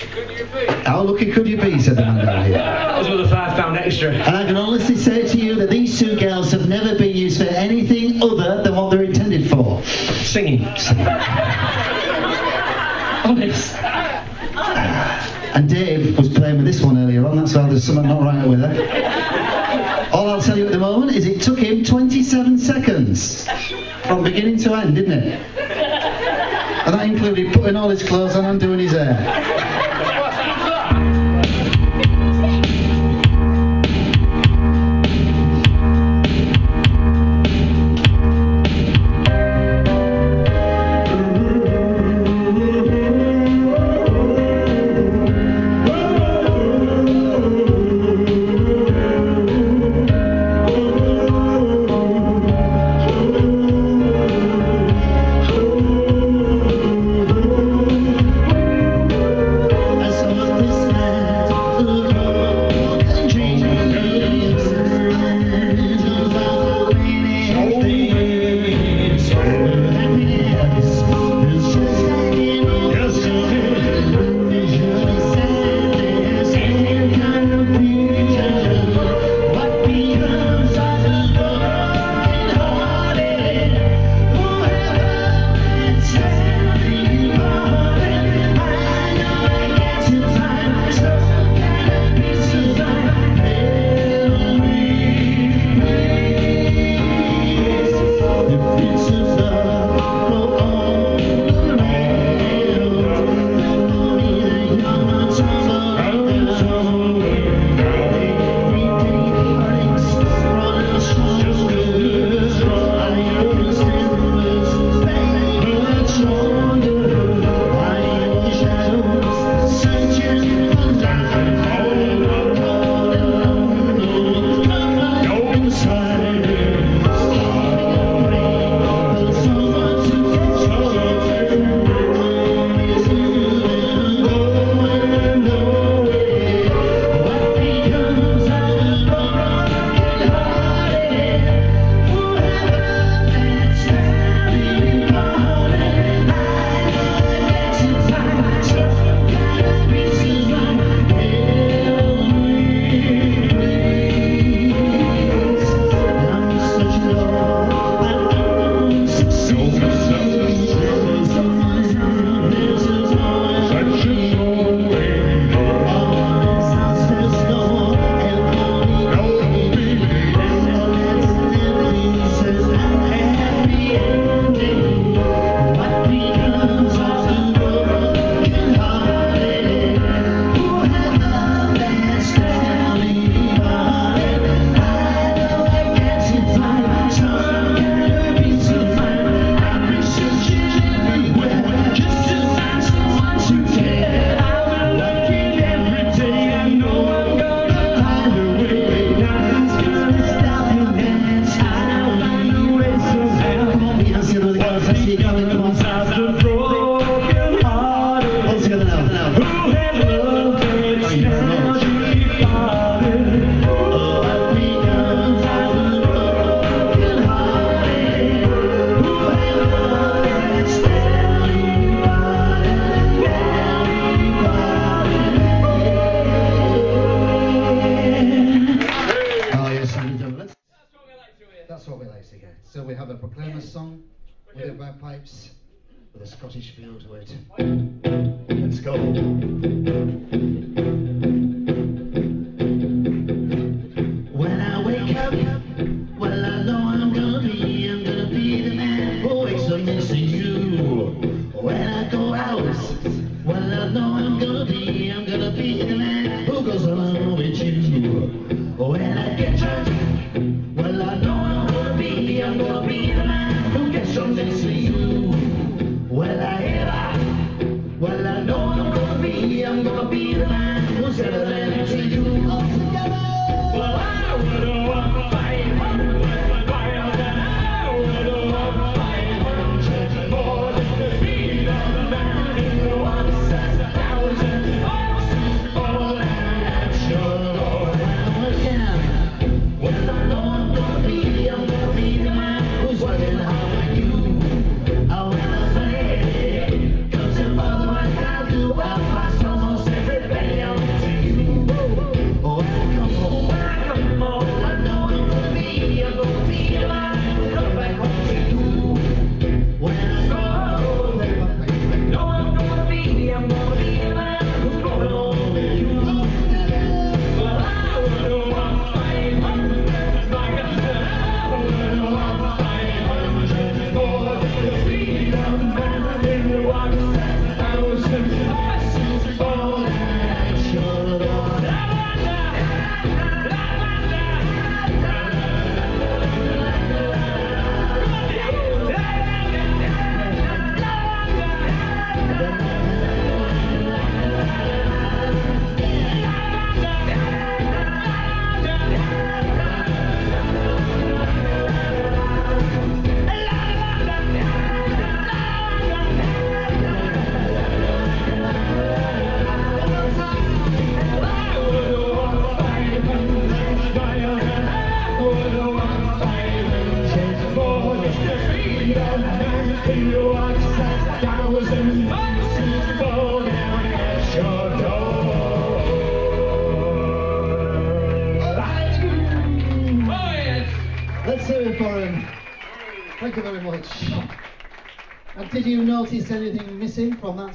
lucky could you be? How lucky could you be, said the man down here. That was another five pound extra. And I can honestly say to you that these two girls have never been used for anything other than what they're intended for. Singing. Honest. And Dave was playing with this one earlier on, that's why there's something not right with her. All I'll tell you at the moment is it took him 27 seconds from beginning to end, didn't it? And that included putting all his clothes on and doing his hair.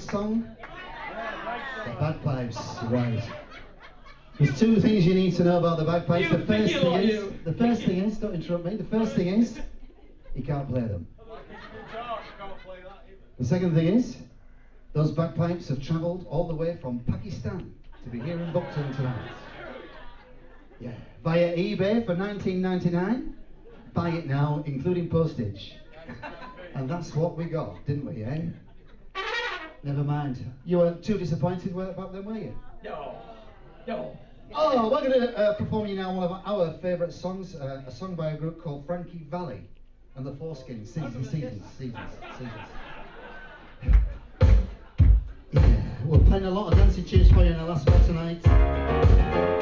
Song? The bagpipes, right. There's two things you need to know about the bagpipes. The first thing is, the first thing is, don't interrupt me. The first thing is, he can't play them. The second thing is, those bagpipes have travelled all the way from Pakistan to be here in Buxton tonight. Yeah, via eBay for 19.99. Buy it now, including postage. And that's what we got, didn't we, eh? Never mind. You weren't too disappointed about them, were you? No. No. Oh, we're going to uh, perform you now one of our favourite songs, uh, a song by a group called Frankie Valli and the Foreskins. Seasons, seasons, seasons, seasons. Yeah, we're playing a lot of dancing tunes for you in the last spot tonight.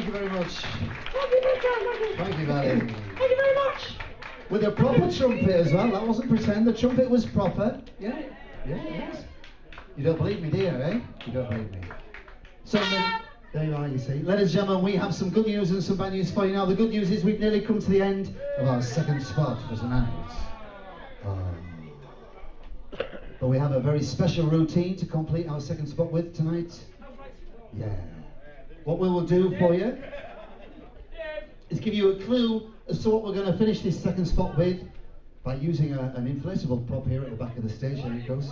Thank you very much. Thank you, Valley. Thank you very much. With a proper trumpet as well. That wasn't pretend. The trumpet was proper. Yeah, yeah, it. You don't believe me, do you, eh? You don't believe me. So then, there you are, you see. Ladies and gentlemen, we have some good news and some bad news for you now. The good news is we've nearly come to the end of our second spot for tonight. Um, but we have a very special routine to complete our second spot with tonight. Yeah. What we will do for you is give you a clue as to what we're going to finish this second spot with by using a, an inflatable prop here at the back of the stage. There it goes.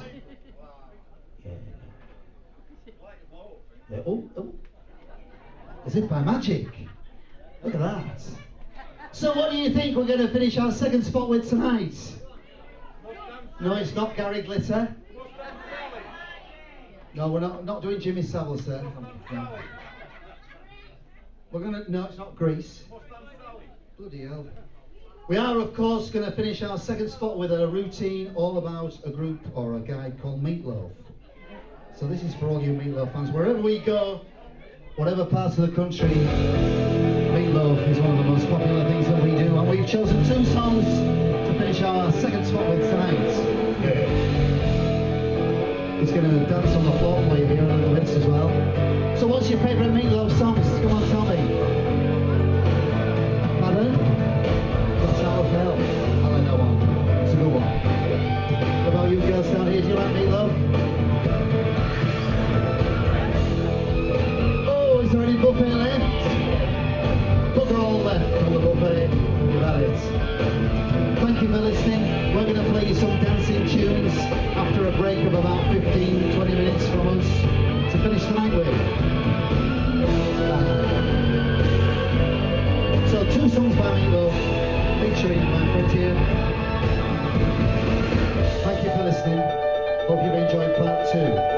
Yeah. Oh, oh. As if by magic. Look at that. So what do you think we're going to finish our second spot with tonight? No, it's not Gary Glitter. No, we're not not doing Jimmy Savile, sir. No. We're gonna no, it's not Greece. Bloody hell. We are, of course, going to finish our second spot with a routine all about a group or a guy called Meatloaf. So this is for all you Meatloaf fans. Wherever we go, whatever parts of the country, Meatloaf is one of the most popular things that we do. And we've chosen two songs to finish our second spot with tonight. He's going to dance on the floor for you here in a little bit as well. So what's your favourite Meatloaf songs? Come on, tell me. Pardon? What's out of hell? I like that one. It's a good one. What about you girls down here? Do you like Meatloaf? Oh, is there any buffet left? Put all left on the buffet. That is. Thank you for listening. We're going to play you some dancing tunes after a break of about 15, 20 from us to finish the night with. So two songs by Meatloaf featuring my here. Thank you for listening. Hope you've enjoyed part two.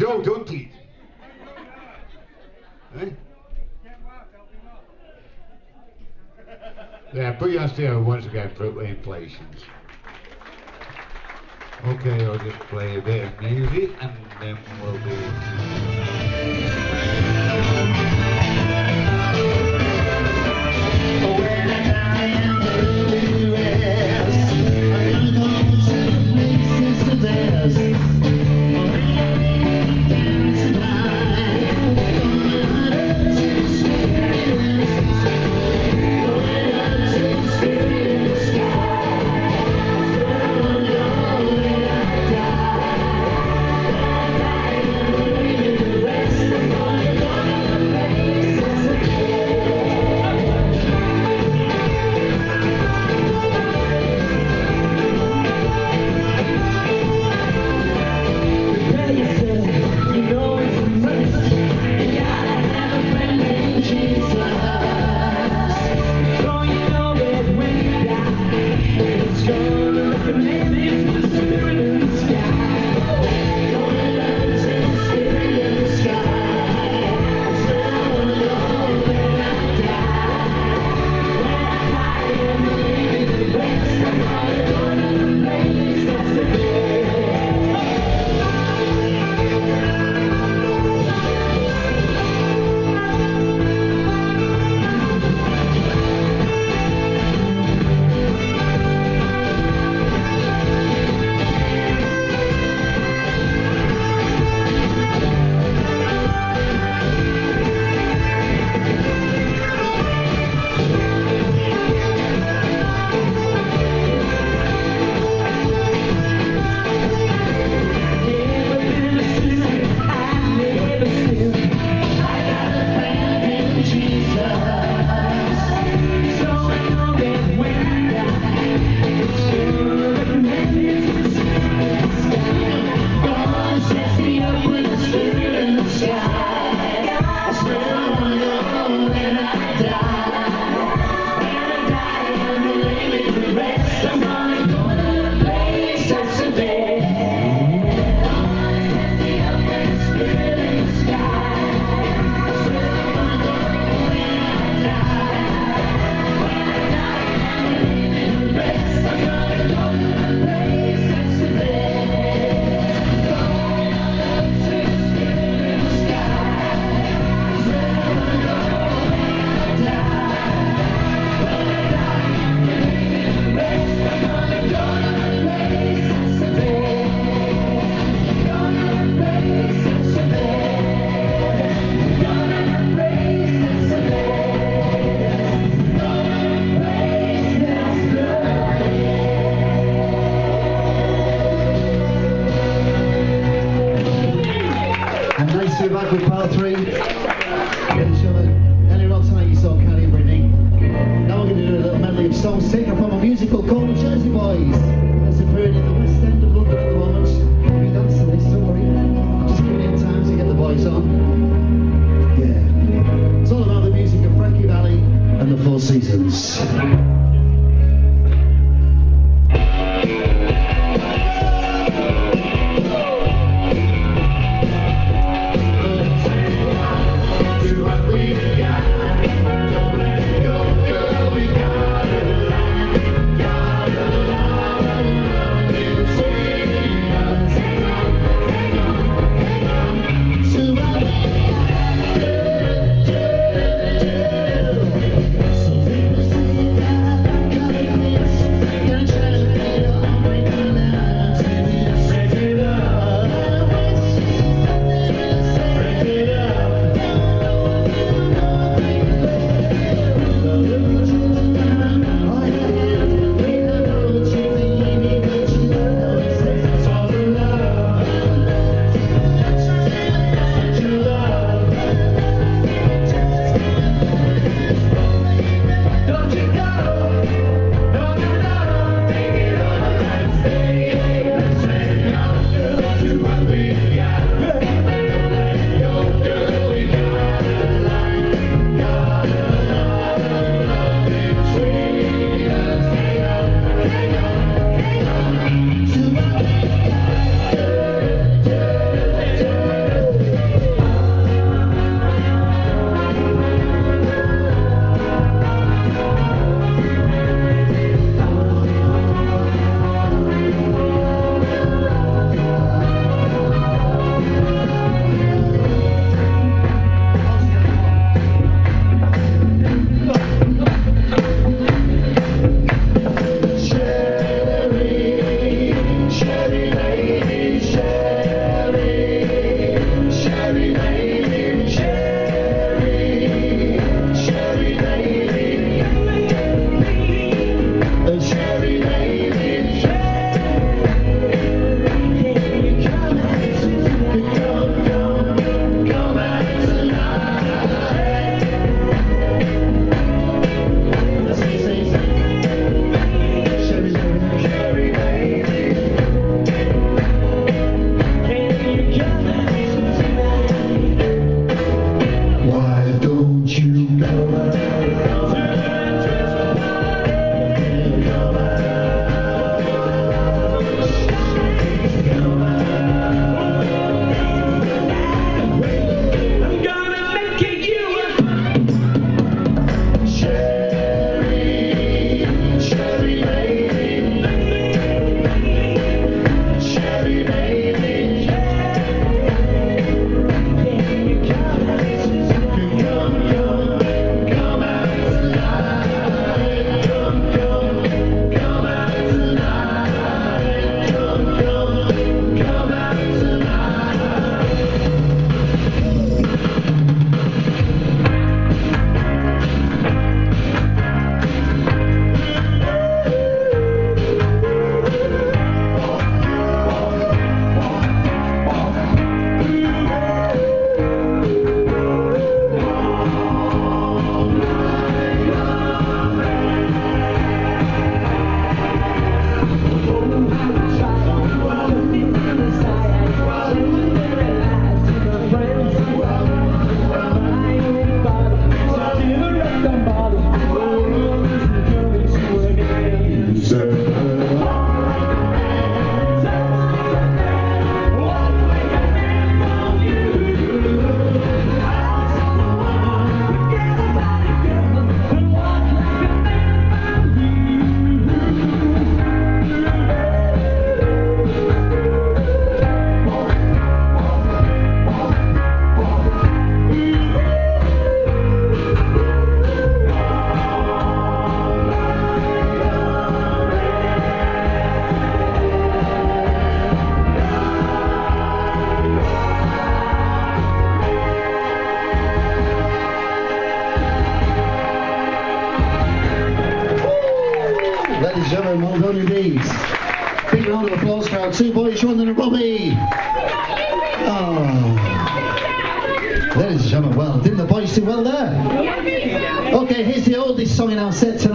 Joe, don't eat. Eh? Yeah, put us there once again for inflations. Okay, I'll just play a bit of music and then we'll be. Set tonight.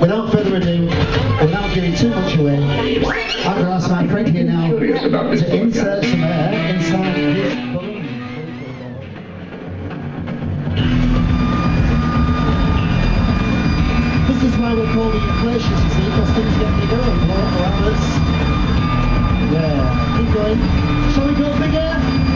Without further ado, without giving too much away, I'm going to ask my friend here now to insert some air inside his balloon. This is why we're called the inflation, you see, because things get bigger and blow up around. Yeah, keep going. Shall we go bigger?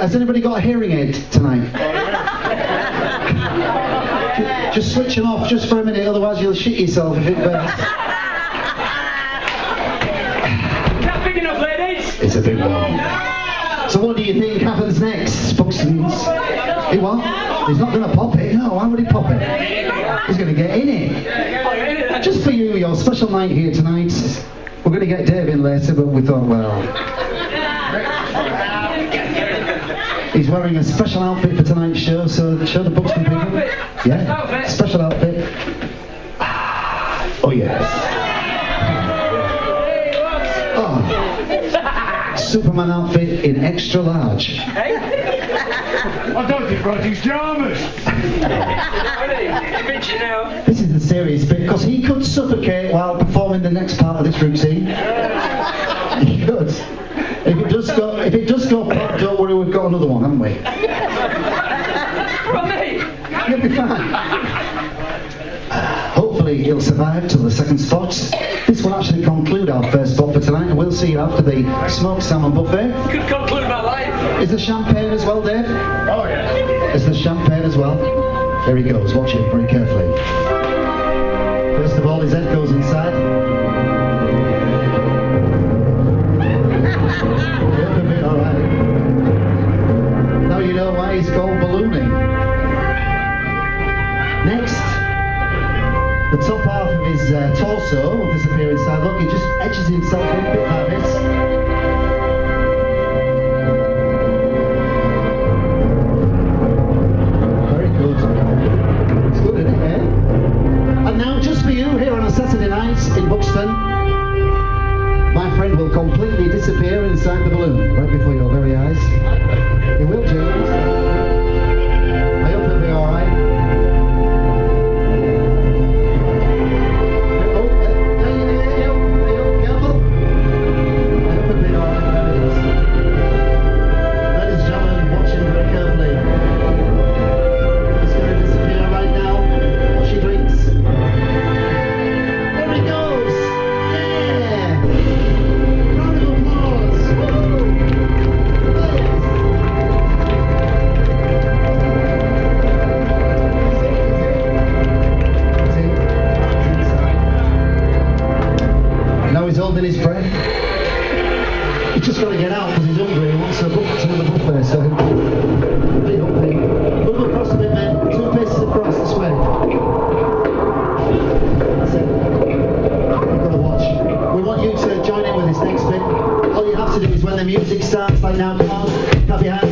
Has anybody got a hearing aid tonight? Just switch them off just for a minute, otherwise you'll shit yourself if it burns. Not big enough, ladies. It's a big one. So what do you think happens next, Buxton's? He what? He's not going to pop it. No, why would he pop it? He's going to get in it. Just for you, your special night here tonight. We're going to get Dave in later, but we thought, well, he's wearing a special outfit for tonight's show, so show the Buxton people. outfit. Yeah, Outfit. special outfit. Oh yes. Oh. Superman outfit in extra large. I don't think writing's dramas. Bitch now. This is the serious bit because he could suffocate while performing the next part of this routine. He could. If it does go, if it does go pop, don't worry, we've got another one, haven't we? From me. You'll be fine. Hopefully he'll survive till the second spot. This will actually conclude our first spot for tonight, and we'll see you after the smoked salmon buffet. Could conclude my life. Is the champagne as well, Dave? Oh, yeah. Is the champagne as well? There he goes. Watch it very carefully. First of all, his head goes inside. Now you know why he's ballooning. Next, the top half of his uh, torso will disappear inside. Look, he just etches himself in bit like this. Inside Now he's holding his breath. He's just got to get out because he's hungry. He wants to book of the buffet. So up, big. Move across a bit, man. Two paces across this way. That's it. You've got to watch. We want you to join in with this next bit. All you have to do is when the music starts, like now, come on, clap your hands.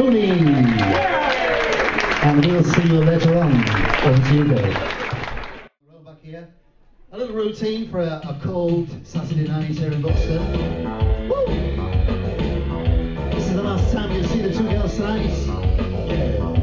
Balloony. And we'll see you later on. You, Dave. Roll back here. A little routine for a, a cold Saturday night here in Buxton. Woo! This is the last time you'll see the two girls tonight.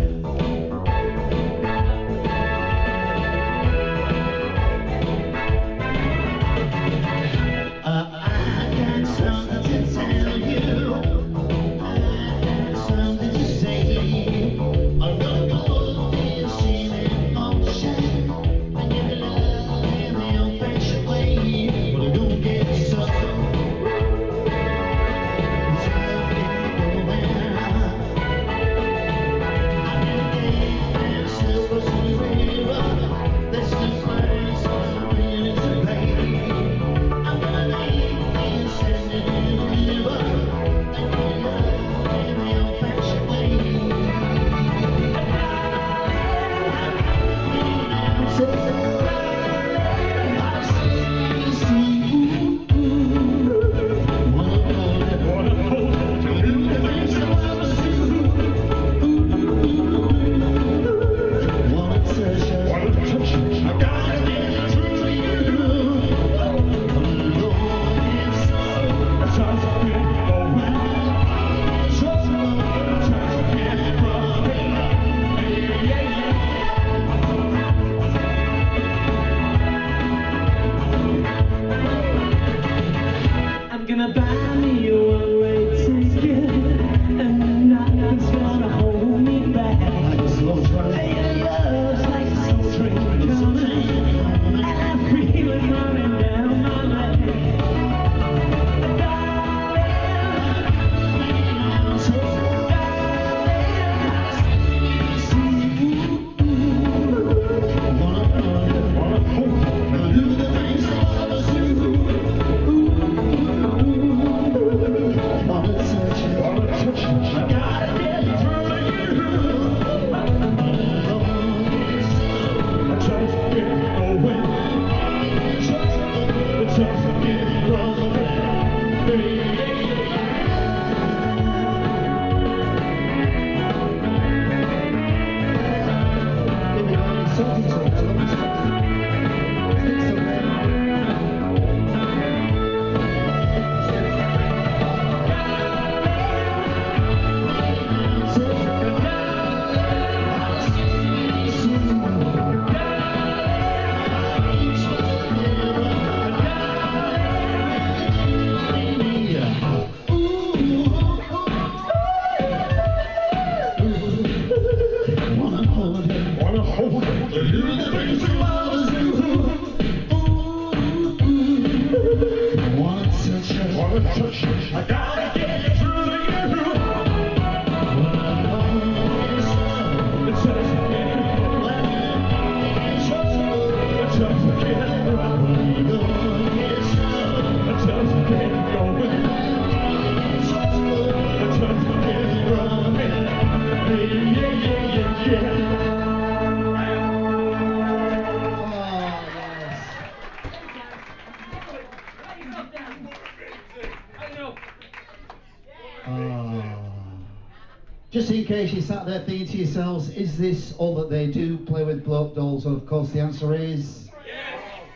Case you sat there thinking to yourselves, is this all that they do, play with bloke dolls? And of course the answer is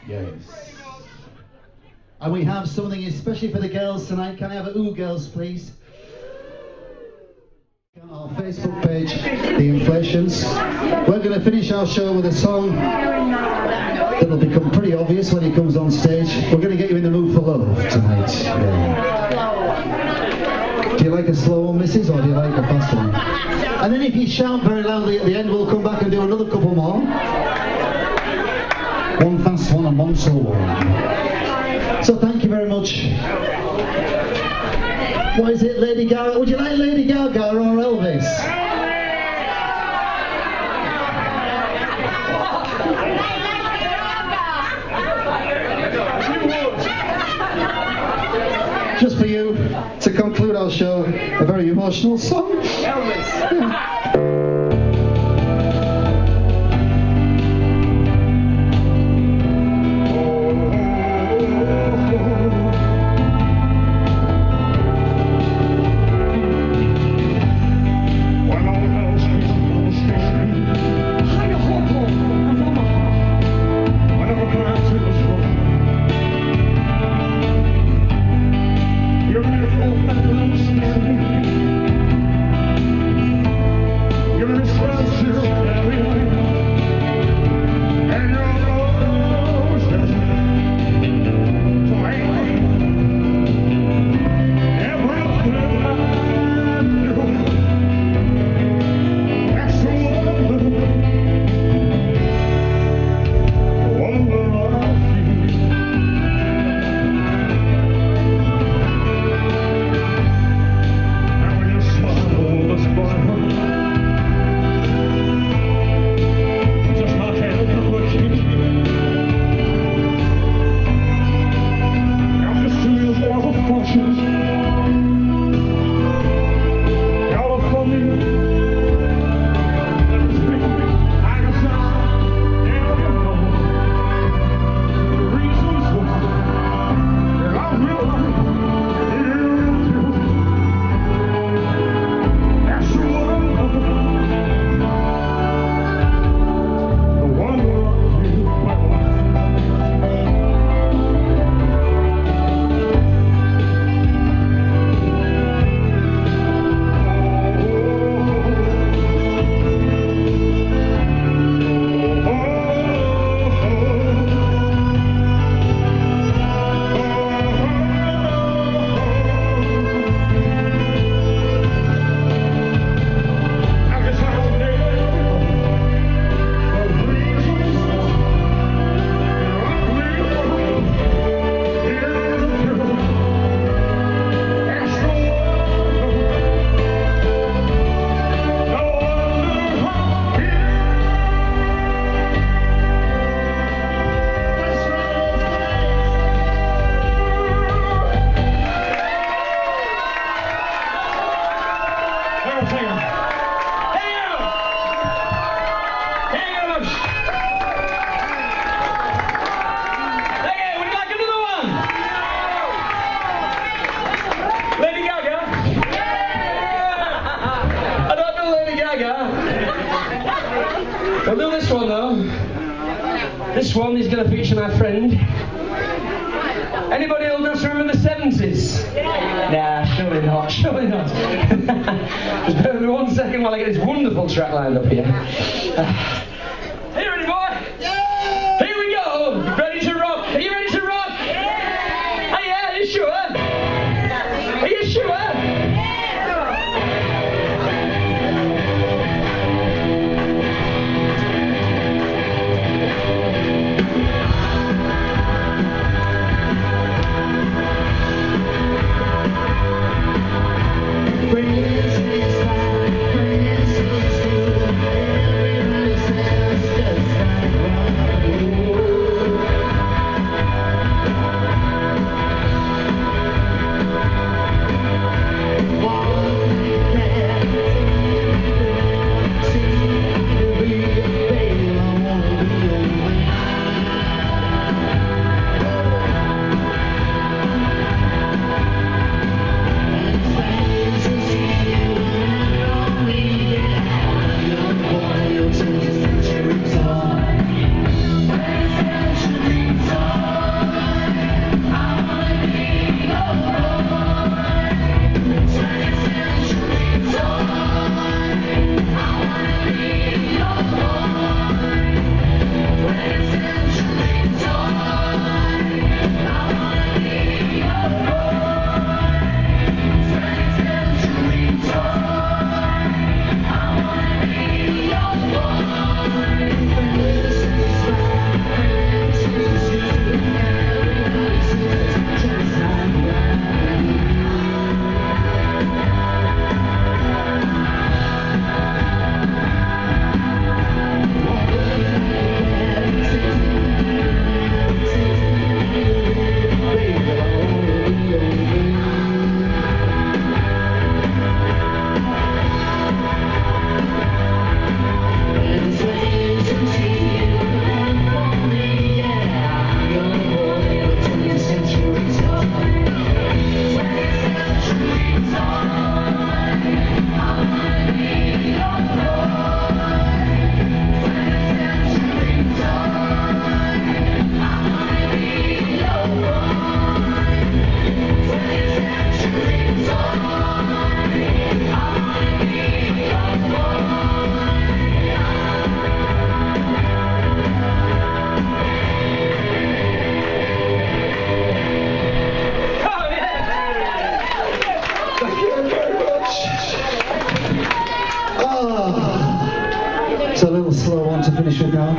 yes. And we have something especially for the girls tonight. Can I have a ooh girls please? On our Facebook page, The Inflations. We're going to finish our show with a song that'll become pretty obvious when he comes on stage. We're going to get you in the mood for love tonight. Yeah. Do you like a slow one, missus, or do you like a fast one? And then if you shout very loudly at the end, we'll come back and do another couple more. One fast one and one slow one. So thank you very much. What is it, Lady Gaga? Would you like Lady Gaga or Elvis? Just for you, to conclude our show, a very emotional song. Elvis.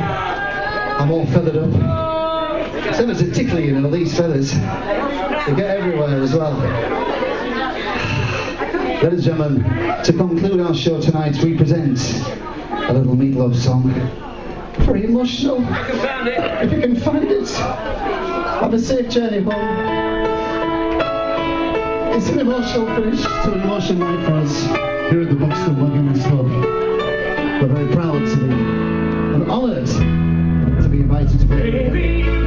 I'm all feathered up. Some are tickly, you know, these feathers. They get everywhere as well. Ladies and gentlemen, to conclude our show tonight, we present a little Meat Loaf song. Very emotional. If you can find it, have a safe journey home. It's an emotional finish to an emotional night for us here at the Buxton Wagon Club. To be invited to play. Baby.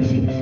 Sí.